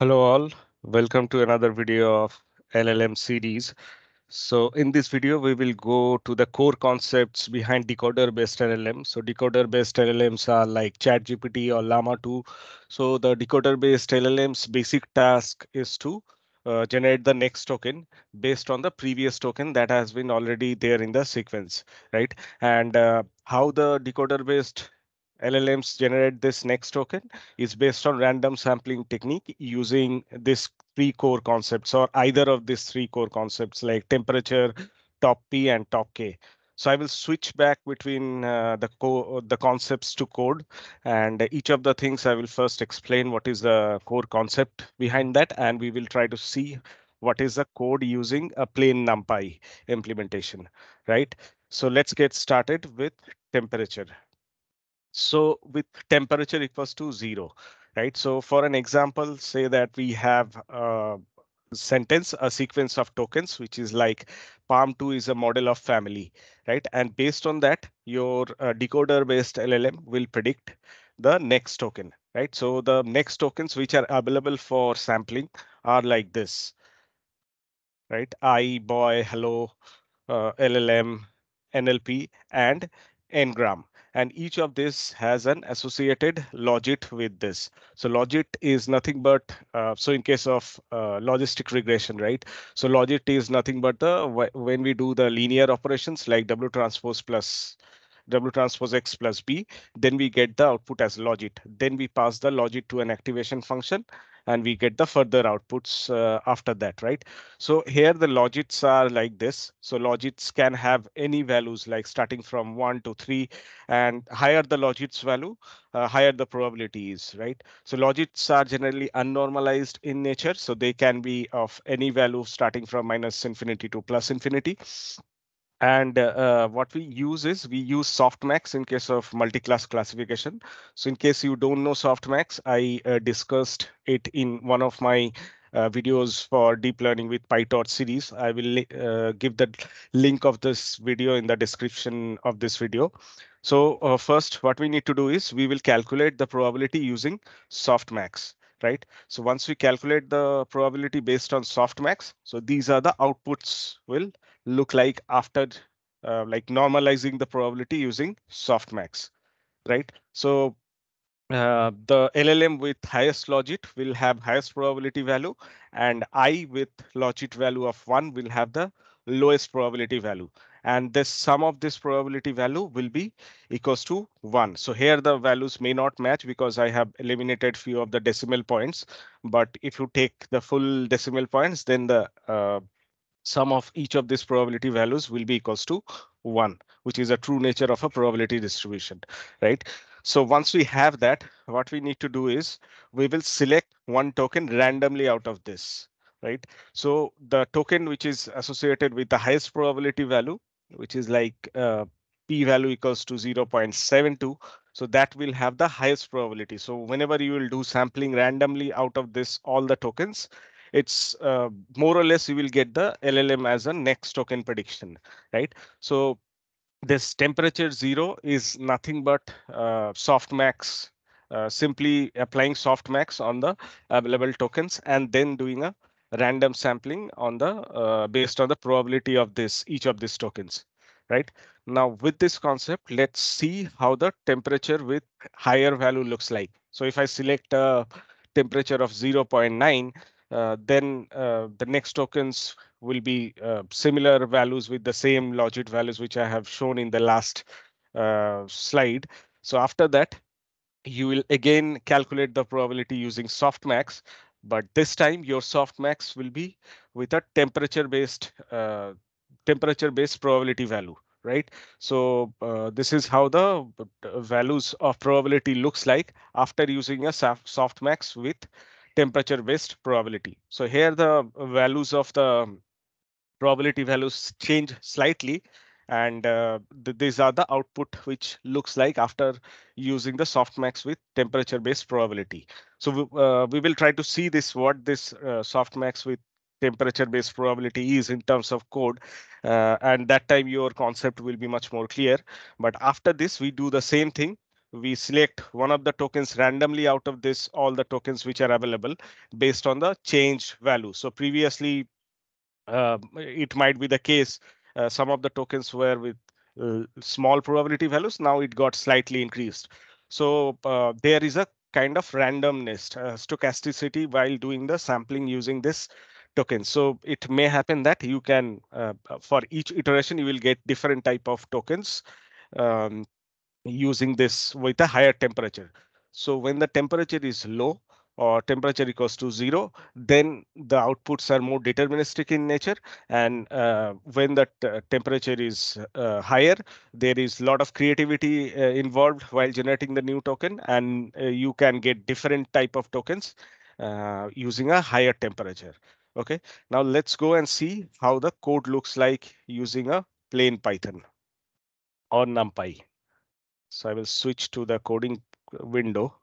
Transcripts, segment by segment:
Hello all, welcome to another video of LLM series. So in this video, we will go to the core concepts behind decoder-based LLM. So decoder-based LLMs are like ChatGPT or Llama 2. So the decoder-based LLM's basic task is to uh, generate the next token based on the previous token that has been already there in the sequence, right? And uh, how the decoder-based LLMs generate this next token is based on random sampling technique using this three core concepts or either of these three core concepts like temperature, top P and top K. So I will switch back between uh, the co the concepts to code and each of the things I will first explain what is the core concept behind that and we will try to see what is the code using a plain NumPy implementation, right? So let's get started with temperature. So with temperature equals to zero, right? So for an example, say that we have a sentence, a sequence of tokens, which is like Palm2 is a model of family, right? And based on that, your uh, decoder based LLM will predict the next token, right? So the next tokens which are available for sampling are like this, right? I, boy, hello, uh, LLM, NLP, and ngram and each of this has an associated logit with this. So logit is nothing but, uh, so in case of uh, logistic regression, right? So logit is nothing but the when we do the linear operations like W transpose plus W transpose X plus B, then we get the output as logit. Then we pass the logit to an activation function and we get the further outputs uh, after that, right? So here the logits are like this. So logits can have any values like starting from one to three and higher the logits value, uh, higher the probability is, right? So logits are generally unnormalized in nature. So they can be of any value starting from minus infinity to plus infinity. And uh, what we use is we use softmax in case of multi-class classification. So in case you don't know softmax, I uh, discussed it in one of my uh, videos for deep learning with PyTorch series. I will uh, give the link of this video in the description of this video. So uh, first, what we need to do is we will calculate the probability using softmax right? So once we calculate the probability based on softmax, so these are the outputs will look like after uh, like normalizing the probability using softmax, right? So uh, the LLM with highest logit will have highest probability value and I with logit value of one will have the lowest probability value. And the sum of this probability value will be equals to one. So here the values may not match because I have eliminated few of the decimal points. But if you take the full decimal points, then the uh, sum of each of these probability values will be equals to one, which is a true nature of a probability distribution, right? So once we have that, what we need to do is we will select one token randomly out of this, right? So the token which is associated with the highest probability value, which is like uh, p value equals to 0.72. So that will have the highest probability. So whenever you will do sampling randomly out of this, all the tokens, it's uh, more or less you will get the LLM as a next token prediction, right? So this temperature zero is nothing but uh, softmax, uh, simply applying softmax on the available tokens and then doing a random sampling on the uh, based on the probability of this each of these tokens, right? Now with this concept, let's see how the temperature with higher value looks like. So if I select a temperature of 0.9, uh, then uh, the next tokens will be uh, similar values with the same logit values which I have shown in the last slide. So after that, you will again calculate the probability using softmax, but this time your softmax will be with a temperature based uh, temperature based probability value right so uh, this is how the values of probability looks like after using a softmax with temperature based probability. So here the values of the probability values change slightly and uh, th these are the output which looks like after using the softmax with temperature based probability. So we, uh, we will try to see this what this uh, softmax with temperature based probability is in terms of code uh, and that time your concept will be much more clear. But after this we do the same thing we select one of the tokens randomly out of this, all the tokens which are available based on the changed value. So previously, uh, it might be the case, uh, some of the tokens were with uh, small probability values. Now it got slightly increased. So uh, there is a kind of randomness, uh, stochasticity while doing the sampling using this token. So it may happen that you can, uh, for each iteration, you will get different type of tokens um, using this with a higher temperature. So when the temperature is low or temperature equals to zero, then the outputs are more deterministic in nature. And uh, when the temperature is uh, higher, there is a lot of creativity uh, involved while generating the new token, and uh, you can get different type of tokens uh, using a higher temperature. Okay, now let's go and see how the code looks like using a plain Python or NumPy. So I will switch to the coding window.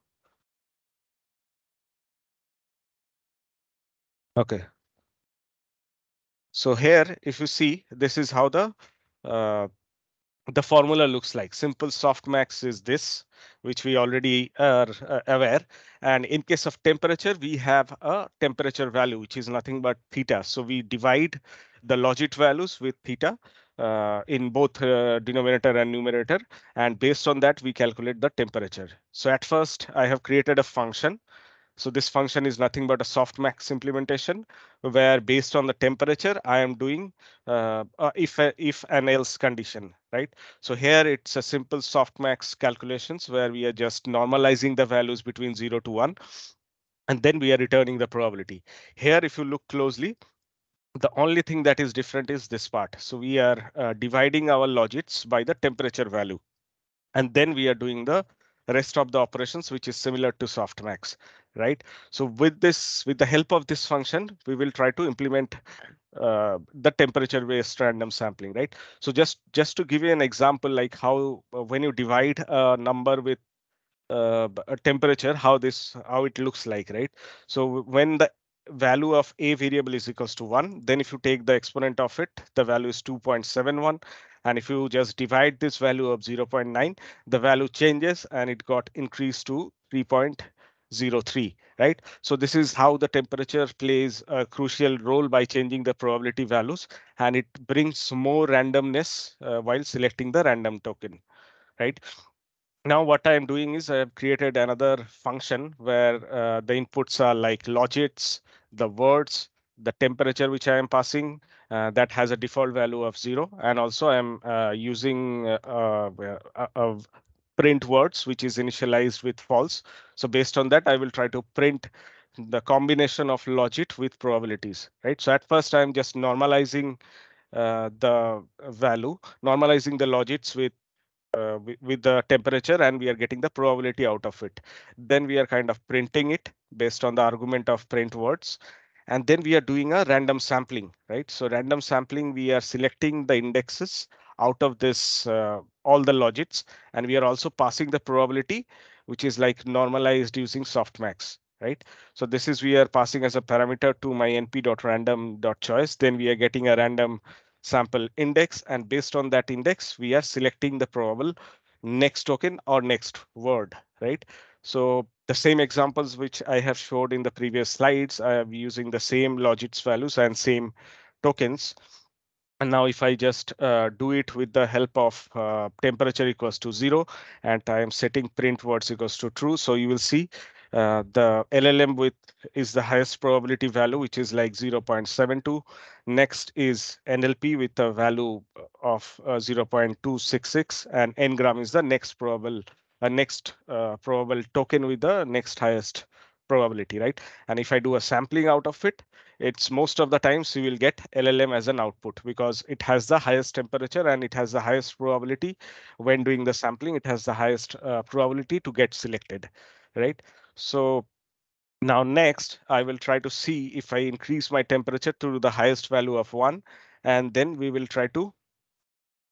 Okay. So here, if you see, this is how the uh, the formula looks like. Simple softmax is this, which we already are uh, aware. And in case of temperature, we have a temperature value, which is nothing but theta. So we divide the logit values with theta uh, in both uh, denominator and numerator. And based on that, we calculate the temperature. So at first, I have created a function so this function is nothing but a softmax implementation where based on the temperature, I am doing uh, uh, if if an else condition, right? So here it's a simple softmax calculations where we are just normalizing the values between zero to one, and then we are returning the probability. Here, if you look closely, the only thing that is different is this part. So we are uh, dividing our logits by the temperature value. And then we are doing the rest of the operations, which is similar to softmax, right? So with this, with the help of this function, we will try to implement uh, the temperature based random sampling, right? So just just to give you an example, like how uh, when you divide a number with uh, a temperature, how this how it looks like, right? So when the value of a variable is equals to one, then if you take the exponent of it, the value is 2.71. And if you just divide this value of 0.9, the value changes and it got increased to 3.03, right? So this is how the temperature plays a crucial role by changing the probability values, and it brings more randomness uh, while selecting the random token, right? Now what I'm doing is I've created another function where uh, the inputs are like logits, the words, the temperature which I am passing, uh, that has a default value of zero. And also I'm uh, using uh, uh print words, which is initialized with false. So based on that, I will try to print the combination of logit with probabilities, right? So at first I'm just normalizing uh, the value, normalizing the logits with uh, with the temperature and we are getting the probability out of it. Then we are kind of printing it based on the argument of print words. And then we are doing a random sampling, right? So random sampling, we are selecting the indexes out of this, uh, all the logits, and we are also passing the probability, which is like normalized using softmax, right? So this is we are passing as a parameter to my np.random.choice. Then we are getting a random sample index. And based on that index, we are selecting the probable next token or next word, right? So the same examples which I have showed in the previous slides, I am using the same logits values and same tokens. And now if I just uh, do it with the help of uh, temperature equals to zero, and I am setting print words equals to true. So you will see uh, the LLM with is the highest probability value, which is like 0.72. Next is NLP with a value of uh, 0.266 and ngram is the next probable uh, next uh, probable token with the next highest probability, right? And if I do a sampling out of it, it's most of the times you will get LLM as an output because it has the highest temperature and it has the highest probability when doing the sampling, it has the highest uh, probability to get selected, right? So now next, I will try to see if I increase my temperature to the highest value of one, and then we will try to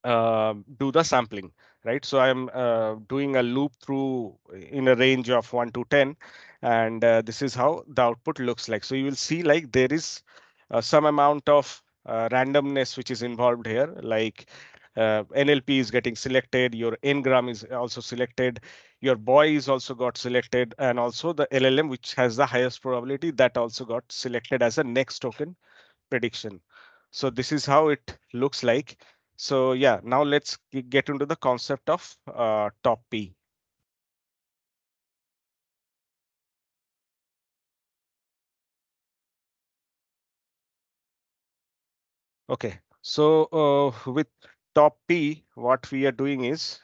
uh, do the sampling, right? So I'm uh, doing a loop through in a range of 1 to 10, and uh, this is how the output looks like. So you will see like there is uh, some amount of uh, randomness which is involved here, like uh, NLP is getting selected, your ngram is also selected, your boy is also got selected, and also the LLM, which has the highest probability, that also got selected as a next token prediction. So this is how it looks like. So yeah, now let's get into the concept of uh, top P. Okay, so uh, with top P, what we are doing is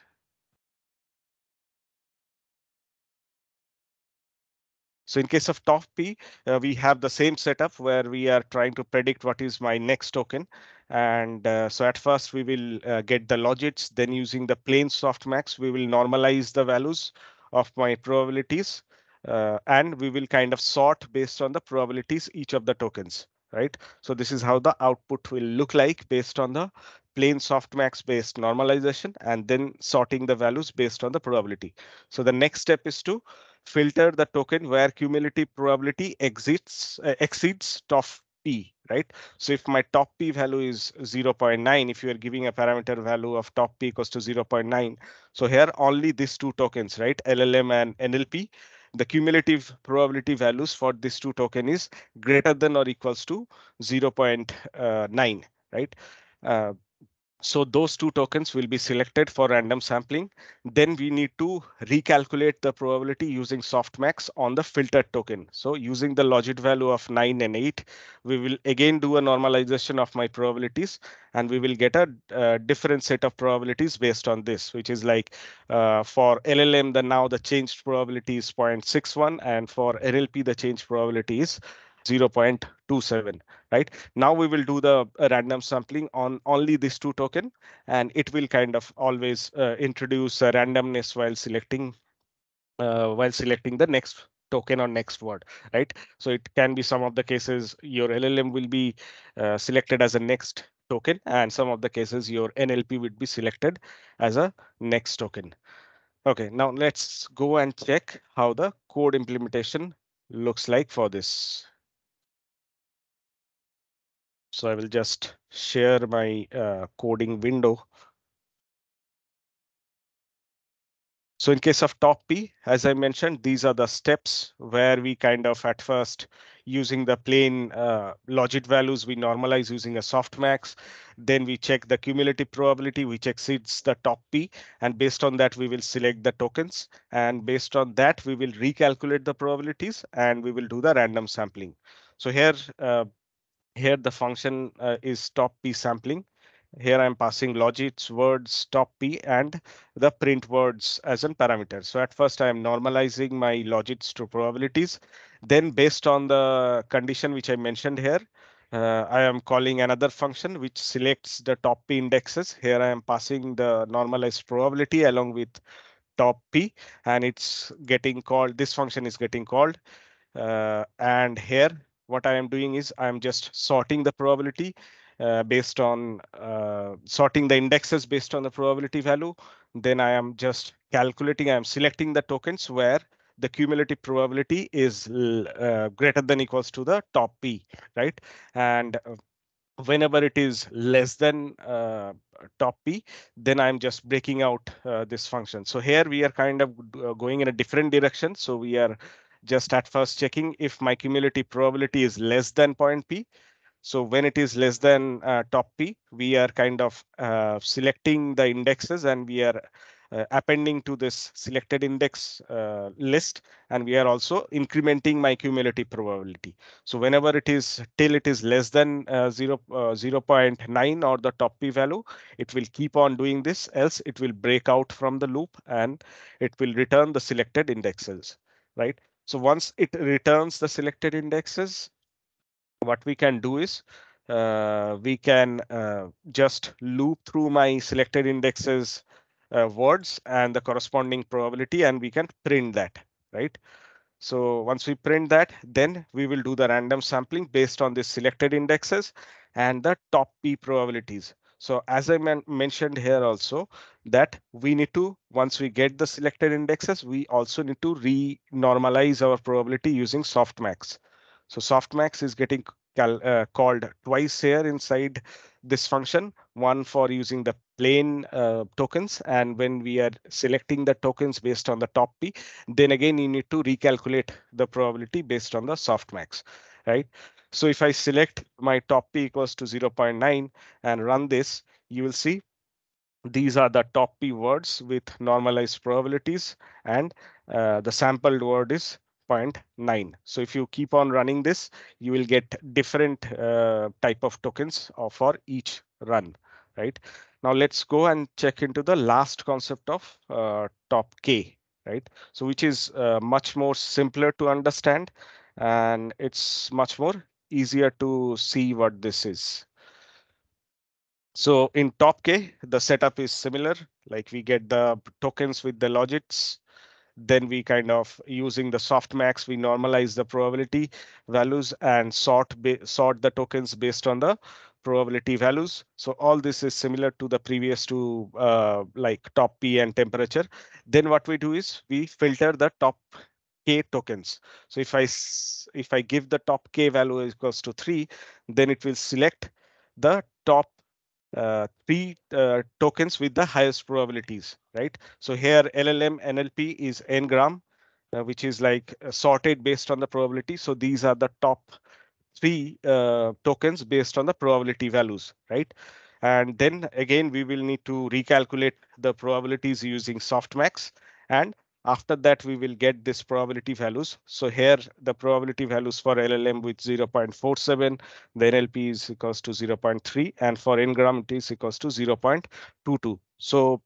So in case of top P, uh, we have the same setup where we are trying to predict what is my next token. And uh, so at first we will uh, get the logits, then using the plain softmax, we will normalize the values of my probabilities. Uh, and we will kind of sort based on the probabilities each of the tokens, right? So this is how the output will look like based on the plain softmax based normalization and then sorting the values based on the probability. So the next step is to filter the token where cumulative probability exits uh, exceeds top p, right? So if my top p value is 0.9, if you are giving a parameter value of top p equals to 0.9, so here only these two tokens, right? LLM and NLP, the cumulative probability values for these two token is greater than or equals to 0.9, right? Uh, so those two tokens will be selected for random sampling. Then we need to recalculate the probability using softmax on the filtered token. So using the logit value of 9 and 8, we will again do a normalization of my probabilities and we will get a uh, different set of probabilities based on this, which is like uh, for LLM, the now the changed probability is 0.61 and for NLP, the change probability is 0.27 right? Now we will do the uh, random sampling on only these two token and it will kind of always uh, introduce a randomness while selecting uh, while selecting the next token or next word right? So it can be some of the cases your llm will be uh, selected as a next token and some of the cases your nlp would be selected as a next token. Okay now let's go and check how the code implementation looks like for this so I will just share my uh, coding window. So in case of top P, as I mentioned, these are the steps where we kind of at first using the plain uh, logit values, we normalize using a softmax. Then we check the cumulative probability, which exceeds the top P. And based on that, we will select the tokens. And based on that, we will recalculate the probabilities and we will do the random sampling. So here, uh, here the function uh, is top p sampling. Here I'm passing logits, words, top p, and the print words as a parameter. So at first I am normalizing my logits to probabilities. Then based on the condition which I mentioned here, uh, I am calling another function which selects the top p indexes. Here I am passing the normalized probability along with top p, and it's getting called. This function is getting called. Uh, and here what I am doing is I'm just sorting the probability uh, based on uh, sorting the indexes based on the probability value. Then I am just calculating, I'm selecting the tokens where the cumulative probability is uh, greater than equals to the top P, right? And uh, whenever it is less than uh, top P, then I'm just breaking out uh, this function. So here we are kind of going in a different direction. So we are just at first checking if my cumulative probability is less than point P. So when it is less than uh, top P, we are kind of uh, selecting the indexes and we are uh, appending to this selected index uh, list. And we are also incrementing my cumulative probability. So whenever it is till it is less than uh, 0, uh, 0.9 or the top P value, it will keep on doing this, else it will break out from the loop and it will return the selected indexes, right? So once it returns the selected indexes, what we can do is uh, we can uh, just loop through my selected indexes uh, words and the corresponding probability and we can print that, right? So once we print that, then we will do the random sampling based on the selected indexes and the top P probabilities. So as I mentioned here also that we need to, once we get the selected indexes, we also need to re-normalize our probability using softmax. So softmax is getting uh, called twice here inside this function, one for using the plain uh, tokens. And when we are selecting the tokens based on the top P, then again, you need to recalculate the probability based on the softmax, right? So if I select my top P equals to 0.9 and run this, you will see these are the top P words with normalized probabilities and uh, the sampled word is 0.9. So if you keep on running this, you will get different uh, type of tokens for each run, right? Now let's go and check into the last concept of uh, top K, right? So which is uh, much more simpler to understand and it's much more easier to see what this is. So in top K, the setup is similar, like we get the tokens with the logits then we kind of using the softmax, we normalize the probability values and sort sort the tokens based on the probability values. So all this is similar to the previous two, uh, like top P and temperature. Then what we do is we filter the top K tokens. So if I if I give the top K value equals to three, then it will select the top uh, three uh, tokens with the highest probabilities, right? So here LLM NLP is n-gram, uh, which is like uh, sorted based on the probability. So these are the top three uh, tokens based on the probability values, right? And then again, we will need to recalculate the probabilities using softmax and after that, we will get this probability values. So here the probability values for LLM with 0.47, the NLP is equals to 0.3, and for n-gram it is equals to 0.22. So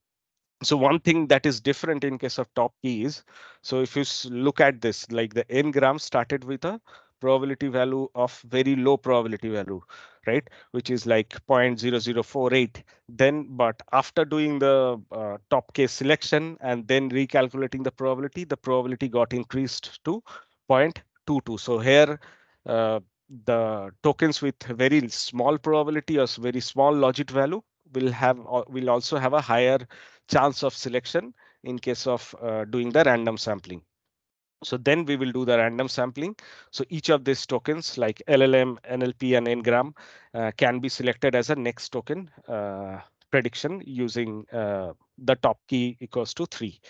so one thing that is different in case of top K is, so if you look at this, like the n-gram started with a probability value of very low probability value, right? Which is like 0.0048. Then, but after doing the uh, top case selection and then recalculating the probability, the probability got increased to 0.22. So here, uh, the tokens with very small probability or very small logit value will have uh, will also have a higher chance of selection in case of uh, doing the random sampling. So then we will do the random sampling. So each of these tokens like LLM, NLP, and Ngram uh, can be selected as a next token uh, prediction using uh, the top K equals to three,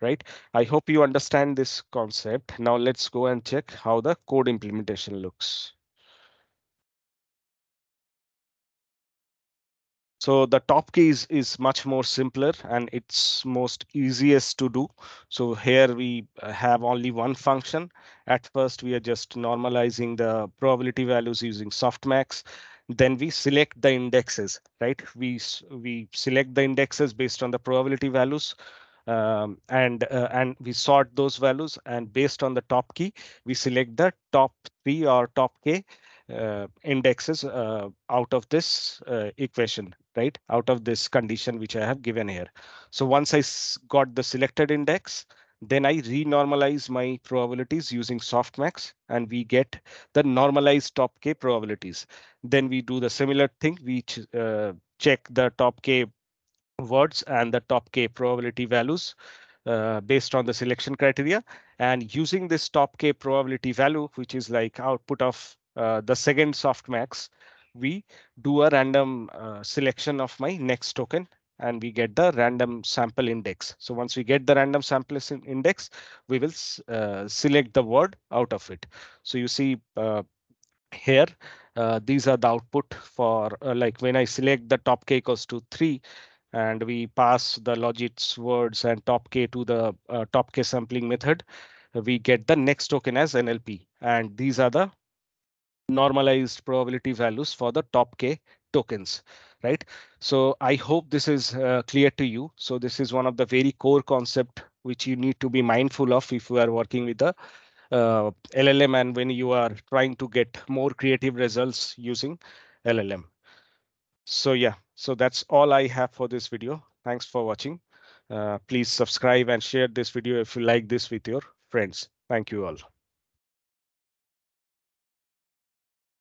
right? I hope you understand this concept. Now let's go and check how the code implementation looks. So the top K is, much more simpler and it's most easiest to do. So here we have only one function. At first, we are just normalizing the probability values using softmax. Then we select the indexes, right? We, we select the indexes based on the probability values. Um, and uh, and we sort those values and based on the top K, we select the top three or top K indexes uh, out of this uh, equation, right? Out of this condition which I have given here. So once I got the selected index, then I renormalize my probabilities using softmax and we get the normalized top K probabilities. Then we do the similar thing. We ch uh, check the top K words and the top K probability values uh, based on the selection criteria. And using this top K probability value, which is like output of uh, the second softmax, we do a random uh, selection of my next token and we get the random sample index. So once we get the random sample index, we will uh, select the word out of it. So you see uh, here, uh, these are the output for uh, like when I select the top k equals to three and we pass the logits words and top k to the uh, top k sampling method, we get the next token as NLP. And these are the normalized probability values for the top K tokens, right? So I hope this is uh, clear to you. So this is one of the very core concept which you need to be mindful of if you are working with the uh, LLM and when you are trying to get more creative results using LLM. So yeah, so that's all I have for this video. Thanks for watching. Uh, please subscribe and share this video if you like this with your friends. Thank you all.